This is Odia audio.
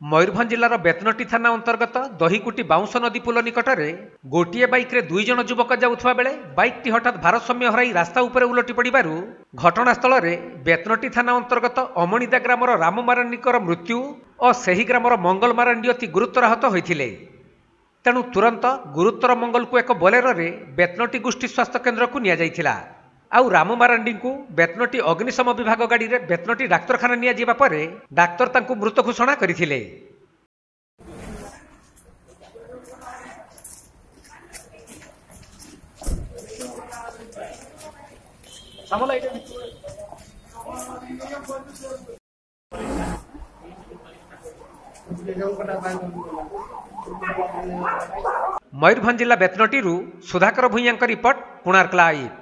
ମୟୂରଭଞ୍ଜ ଜିଲ୍ଲାର ବେତନଟି ଥାନା ଅନ୍ତର୍ଗତ ଦହିକୁଟି ବାଉଁଶ ନଦୀ ପୋଲ ନିକଟରେ ଗୋଟିଏ ବାଇକ୍ରେ ଦୁଇ ଜଣ ଯୁବକ ଯାଉଥିବା ବେଳେ ବାଇକ୍ଟି ହଠାତ୍ ଭାରସାମ୍ୟ ହରାଇ ରାସ୍ତା ଉପରେ ଓଲଟି ପଡ଼ିବାରୁ ଘଟଣାସ୍ଥଳରେ ବେତନଟି ଥାନା ଅନ୍ତର୍ଗତ ଅମଣିଦା ଗ୍ରାମର ରାମ ମାରାଣ୍ଡିଙ୍କର ମୃତ୍ୟୁ ଓ ସେହି ଗ୍ରାମର ମଙ୍ଗଲ ମାରାଣ୍ଡି ଅତି ଗୁରୁତର ଆହତ ହୋଇଥିଲେ। ତେଣୁ ତୁରନ୍ତ ଗୁରୁତର ମଙ୍ଗଲକୁ ଏକ ବୋଲେରୋରେ ବେତନଟି ଗୋଷ୍ଠୀ ସ୍ୱାସ୍ଥ୍ୟ କେନ୍ଦ୍ରକୁ ନିଆଯାଇଥିଲା। ଆଉ ରାମ ମାରାଣ୍ଡିଙ୍କୁ ବେତନଟି ଅଗ୍ନିଶମ ବିଭାଗ ଗାଡ଼ିରେ ବେତନଟି ଡାକ୍ତରଖାନା ନିଆଯିବା ପରେ ଡାକ୍ତର ତାଙ୍କୁ ମୃତ ଘୋଷଣା କରିଥିଲେ। ମୟୂରଭଞ୍ଜ ଜିଲ୍ଲା ବେତନଟିରୁ ସୁଧାକର ଭୂଇଁଙ୍କ ରିପୋର୍ଟ କୋଣାର୍କ ଲାଇଭ୍।